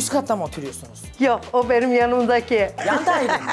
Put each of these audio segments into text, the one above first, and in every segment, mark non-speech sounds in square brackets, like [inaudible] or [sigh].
Üst katta mı oturuyorsunuz? Yok o benim yanımdaki. Yan daire mi?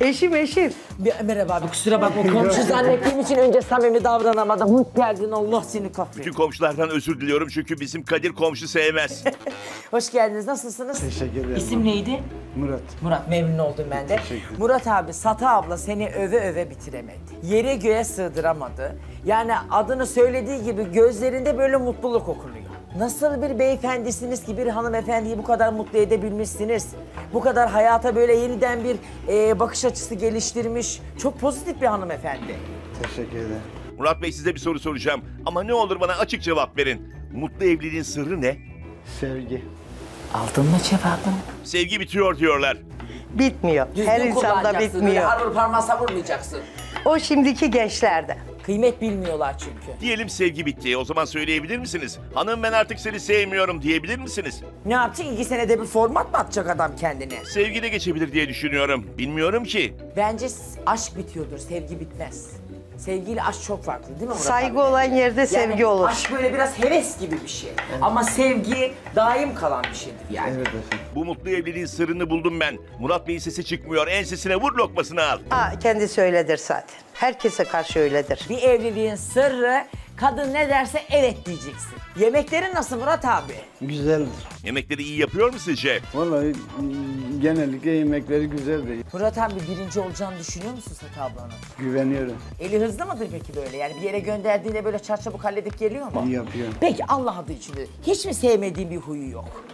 eşim eşim. Bir, merhaba abi kusura bakma komşu zannettiğim için önce samimi davranamadım. Hoş geldin Allah seni kahretsin. Bütün komşulardan özür diliyorum çünkü bizim Kadir komşu sevmez. [laughs] Hoş geldiniz nasılsınız? Teşekkür ederim. İsim neydi? Murat. Murat memnun oldum ben de. Teşekkür Murat abi Sata abla seni öve öve bitiremedi. Yere göğe sığdıramadı. Yani adını söylediği gibi gözlerinde böyle mutluluk okunuyor. Nasıl bir beyefendisiniz ki bir hanımefendiyi bu kadar mutlu edebilmişsiniz? Bu kadar hayata böyle yeniden bir e, bakış açısı geliştirmiş. Çok pozitif bir hanımefendi. Teşekkür ederim. Murat Bey size bir soru soracağım ama ne olur bana açık cevap verin. Mutlu evliliğin sırrı ne? Sevgi. Aldın mı cevabını? Sevgi bitiyor diyorlar. Bitmiyor. Her insanda kullanacaksın, bitmiyor. harur parmağı savurmayacaksın. O şimdiki gençlerde. Kıymet bilmiyorlar çünkü. Diyelim sevgi bitti. O zaman söyleyebilir misiniz? Hanım ben artık seni sevmiyorum diyebilir misiniz? Ne yapacak? İki senede bir format mı atacak adam kendine? Sevgi de geçebilir diye düşünüyorum. Bilmiyorum ki. Bence s- aşk bitiyordur, sevgi bitmez. Sevgiyle aşk çok farklı değil mi Murat Saygı abi? olan yerde sevgi olur. Aşk böyle biraz heves gibi bir şey. Ama sevgi daim kalan bir şeydir yani. Evet efendim. Bu mutlu evliliğin sırrını buldum ben. Murat Bey'in sesi çıkmıyor. Ensesine vur lokmasını al. Ha, kendisi öyledir zaten. Herkese karşı öyledir. Bir evliliğin sırrı kadın ne derse evet diyeceksin. Yemeklerin nasıl Murat abi? Güzeldir. Yemekleri iyi yapıyor mu sizce? Vallahi mm, genellikle yemekleri güzeldir. Murat abi birinci olacağını düşünüyor musun Sata ablanın? Güveniyorum. Eli hızlı mıdır peki böyle? Yani bir yere gönderdiğinde böyle çarçabuk halledip geliyor mu? İyi yapıyor. Peki Allah adı için de hiç mi sevmediğin bir huyu yok?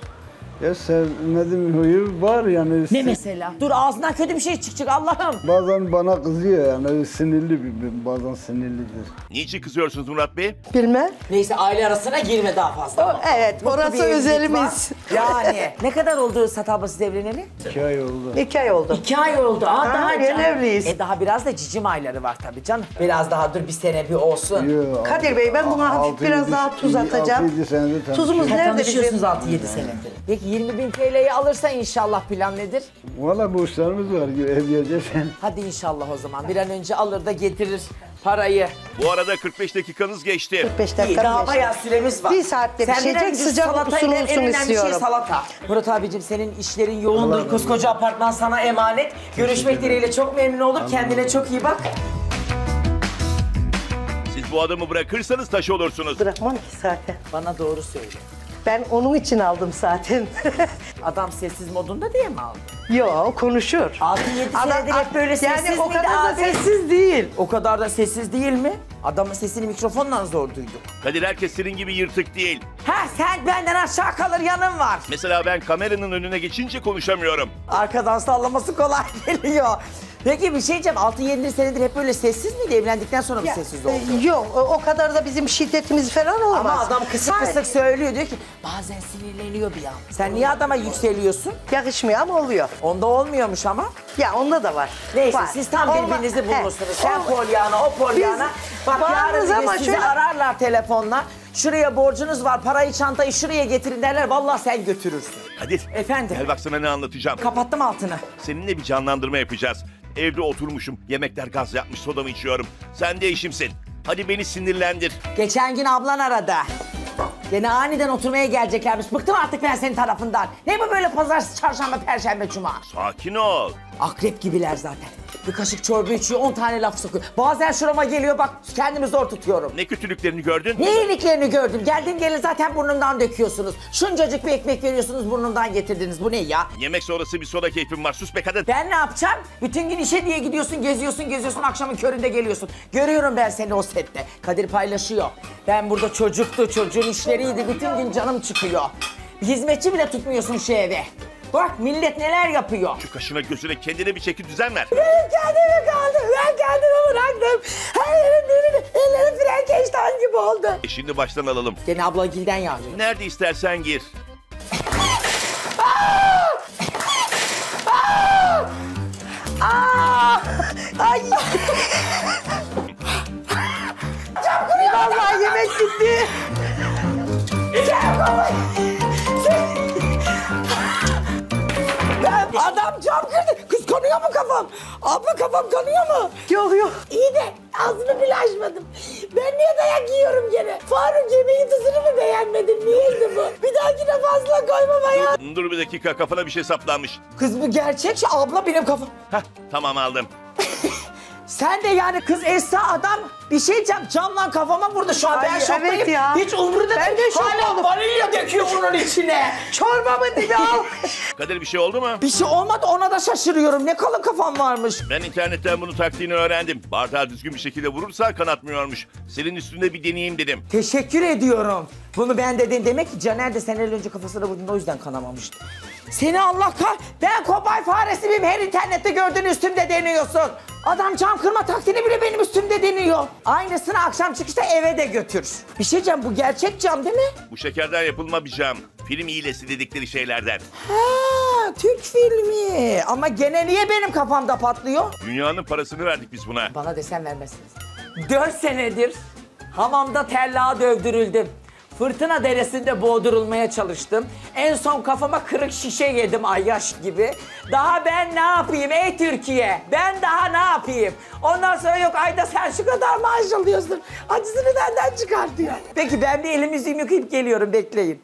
Ya sevmediğim huyu var yani. Ne mesela? Dur ağzından kötü bir şey çıkacak Allah'ım. Bazen bana kızıyor yani sinirli bir, bir- bazen sinirlidir. Niçin kızıyorsunuz Murat Bey? Bilmem. Neyse aile arasına girme daha fazla. O- evet, Mutlu orası özelimiz. Yani ne kadar oldu Sata abla siz evleneli? İki ay oldu. İki ay oldu. İki ay oldu. Aa, Ha, daha yeni evliyiz. E daha biraz da cicim ayları var tabii canım. Biraz daha dur bir sene bir olsun. Yo, Kadir Bey, ben buna altı, hafif biraz daha tuz atacağım. altı, yedi senedir Tuzumuz nerede Tanışıyorsunuz bizim? 6-7 senedir. Peki 20 bin TL'yi alırsa inşallah plan nedir? Valla borçlarımız var ödeyeceğiz. Hadi inşallah o zaman. Bir an önce alır da getirir parayı. Bu arada 45 dakikanız geçti. 45 İyi, dakika. daha geçti. bayağı süremiz var. Bir saatte Sen pişecek, bir an önce sıcak salatayı usul en olsun önemli şey istiyorum. salata. Murat abicim senin işlerin yoğundur. Allah Koskoca apartman sana emanet. Görüşmek dileğiyle çok memnun oldum. Kendine çok iyi bak. Siz bu adamı bırakırsanız taş olursunuz. Bırakmam ki zaten. Bana doğru söyle. Ben onun için aldım zaten. [laughs] Adam sessiz modunda diye mi aldın? Yo konuşur. 6-7 senedir hep böyle sessiz Yani o miydi kadar da abi? sessiz değil. O kadar da sessiz değil mi? Adamın sesini mikrofonla zor duydum. Kadir herkes senin gibi yırtık değil. Ha sen benden aşağı kalır yanın var. Mesela ben kameranın önüne geçince konuşamıyorum. Arkadan sallaması kolay [laughs] geliyor. Peki bir şey diyeceğim. 6-7 senedir hep böyle sessiz miydi? Evlendikten sonra mı Ya, sessiz oldu? e, Yok o- o kadar da bizim şiddetimiz falan olmaz. Ama adam kısık Hayır, kısık söylüyor. Diyor ki bazen sinirleniyor bir an. Sen niye adama yükseliyorsun? Yakışmıyor ama oluyor. Onda olmuyormuş ama. Ya onda da var. Neyse Var. siz tam Olma- birbirinizi He. Sen olma- Pollyanna, o Pollyanna. Biz Bak varız yarın bir ama sizi şöyle- ararlar telefonla. Şuraya borcunuz var, parayı çantayı şuraya getirin derler. Vallahi sen götürürsün. Kadir. Efendim? Gel bak sana ne anlatacağım. Kapattım altını. Seninle bir canlandırma yapacağız. Evde oturmuşum. Yemekler gaz yapmış sodamı içiyorum. Sen de eşimsin. Hadi beni sinirlendir. Geçen gün ablan aradı. Gene aniden oturmaya geleceklermiş. Bıktım artık ben senin tarafından. Ne bu böyle pazartesi, çarşamba, perşembe, cuma? Sakin ol. Akrep gibiler zaten. Bir kaşık çorba içiyor, 10 tane laf sokuyor. Bazen şurama geliyor bak kendimi zor tutuyorum. Ne kötülüklerini gördün? Ne iyiliklerini gördüm. Geldim gelin zaten burnumdan döküyorsunuz. Şuncacık bir ekmek veriyorsunuz burnumdan getirdiniz. Bu ne ya? Yemek sonrası bir soda keyfim var. Sus be kadın. Ben ne yapacağım? Bütün gün işe diye gidiyorsun, geziyorsun, geziyorsun, akşamın köründe geliyorsun. Görüyorum ben seni o sette. Kadir paylaşıyor. Ben burada çocuktu, çocuğun işleriydi. Bütün gün canım çıkıyor. Hizmetçi bile tutmuyorsun şu eve. Bak millet neler yapıyor. Şu kaşına gözüne kendine bir çeki düzen ver. Ben kendimi kaldım, ben kendimi bıraktım. Her yerim birbirine, ellerim Frankenstein gibi oldu. E şimdi baştan alalım. Gene abla gilden yağıyor. Nerede istersen gir. Ay. Vallahi yemek gitti. Ben adam cam kırdı. Kız kanıyor mu kafam? Abla kafam kanıyor mu? Yok yok. İyi de ağzını bile açmadım. Ben niye dayak yiyorum gene? Faruk yemeğin tuzunu mu beğenmedin? Niyeydi bu? Bir dahakine fazla koymama ya. Dur bir dakika kafana bir şey saplanmış. Kız bu gerçek şey. Abla benim kafam. Hah tamam aldım. [laughs] Sen de yani kız Esra adam bir şey diyeceğim camla kafama vurdu şu an ben Ay, şoktayım. evet ya. Hiç umurunda Ben değil. de şok Hala oldum. vanilya döküyor bunun içine. [laughs] Çorbamı dibi al. [laughs] Kadir bir şey oldu mu? Bir şey olmadı ona da şaşırıyorum. Ne kalın kafam varmış. Ben internetten bunu taktiğini öğrendim. Bardağı düzgün bir şekilde vurursa kanatmıyormuş. Senin üstünde bir deneyeyim dedim. Teşekkür ediyorum. Bunu ben dedim. Demek ki Caner de seneler önce kafasına vurduğunda o yüzden kanamamıştı. Seni Allah kah... Ben kobay faresi miyim? Her internette gördüğün üstümde deniyorsun. Adam cam kırma taktiğini bile benim üstümde deniyor. Aynısını akşam çıkışta eve de götür. Bir şey diyeceğim bu gerçek cam değil mi? Bu şekerden yapılma bir cam. Film iyilesi dedikleri şeylerden. Ha, Türk filmi. Ama gene niye benim kafamda patlıyor? Dünyanın parasını verdik biz buna. Bana desen vermezsiniz. Dört senedir hamamda terlağa dövdürüldüm. Fırtına deresinde boğdurulmaya çalıştım. En son kafama kırık şişe yedim ayyaş gibi. Daha ben ne yapayım ey Türkiye? Ben daha ne yapayım? Ondan sonra yok ayda sen şu kadar maaş alıyorsun. Acısını benden çıkart diyor. Peki ben bir elimi yüzümü yıkayıp geliyorum bekleyin.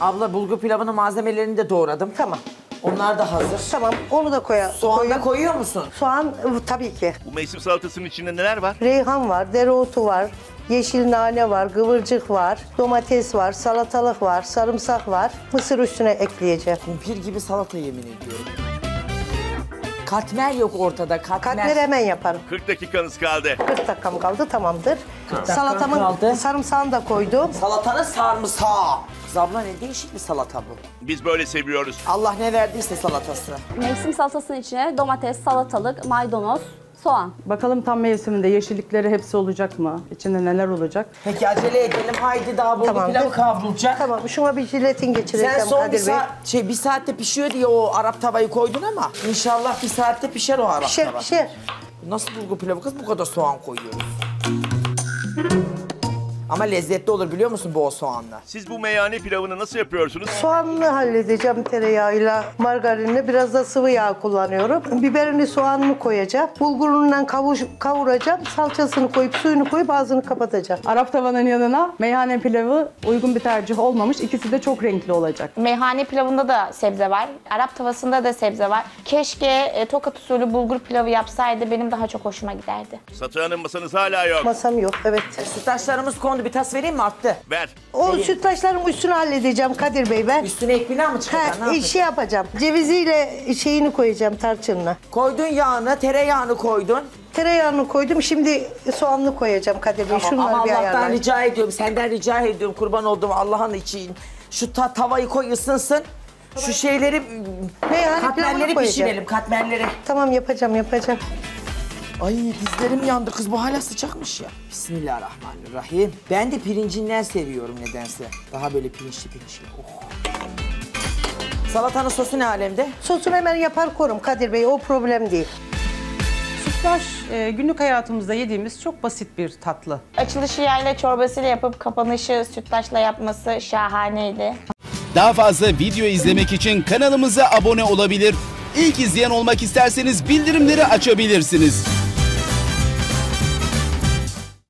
Abla bulgur pilavının malzemelerini de doğradım. Tamam. Onlar da hazır. Tamam onu da koya. Soğan da koyayım. koyuyor musun? Soğan ıı, tabii ki. Bu mevsim salatasının içinde neler var? Reyhan var, dereotu var, yeşil nane var, kıvırcık var, domates var, salatalık var, sarımsak var. Mısır üstüne ekleyeceğim. Kumpir gibi salata yemin ediyorum. Katmer yok ortada. Katmer. Katmer hemen yaparım. 40 dakikanız kaldı. 40 dakikam kaldı tamamdır. dakikam Salatamın kaldı. sarımsağını da koydum. Salatanın sarımsağı. Kız abla ne değişik bir salata bu. Biz böyle seviyoruz. Allah ne verdiyse salatasını. Mevsim salatasının içine domates, salatalık, maydanoz, soğan. Bakalım tam mevsiminde yeşillikleri hepsi olacak mı? İçinde neler olacak? Peki acele edelim. Haydi daha bulgur Tamamdır. pilavı kavrulacak. Tamam şuna bir jiletin geçireceğim Sen son bir, Kadir Bey. saat, şey, bir saatte pişiyor diye o Arap tavayı koydun ama inşallah bir saatte pişer o Arap Pişer tava. pişer. Nasıl bulgur pilavı kız bu kadar soğan koyuyoruz? Ama lezzetli olur biliyor musun bol soğanla? Siz bu meyhane pilavını nasıl yapıyorsunuz? Soğanını halledeceğim tereyağıyla, margarinle. Biraz da sıvı yağ kullanıyorum. Biberini, soğanını koyacağım. Bulgurundan kavuş, kavuracağım. Salçasını koyup, suyunu koyup ağzını kapatacağım. Arap tavanın yanına meyhane pilavı uygun bir tercih olmamış. İkisi de çok renkli olacak. Meyhane pilavında da sebze var. Arap tavasında da sebze var. Keşke e, tokat usulü bulgur pilavı yapsaydı benim daha çok hoşuma giderdi. Satı Hanım masanız hala yok. Masam yok, evet. Sütaşlarımız kondu bir tas vereyim mi arttı? Ver. O sütlaçların üstünü halledeceğim Kadir Bey ben. Üstüne ek bina mı çıkacak? ne Ha, şey yapacağım. Ceviziyle şeyini koyacağım tarçınla. Koydun yağını, tereyağını koydun. Tereyağını koydum. Şimdi soğanlı koyacağım Kadir Bey. Şunları Ama bir Allah'tan ayarlayın. rica ediyorum, senden rica ediyorum kurban olduğum Allah'ın için. Şu ta tavayı koy ısınsın. Şu şeyleri, Meyhane pilavını katmerleri koyacağım. pişirelim, katmerleri. Tamam yapacağım yapacağım. Ay dizlerim yandı kız bu hala sıcakmış ya. Bismillahirrahmanirrahim. Ben de pirincinden seviyorum nedense. Daha böyle pirinçli pirinçli. Oh. Salatanın sosu ne alemde? Sosunu hemen yapar korum Kadir Bey. O problem değil. Sütlaç e, günlük hayatımızda yediğimiz çok basit bir tatlı. Açılışı yayla çorbasıyla yapıp kapanışı sütlaçla yapması şahaneydi. Daha fazla video izlemek için kanalımıza abone olabilir. İlk izleyen olmak isterseniz bildirimleri açabilirsiniz.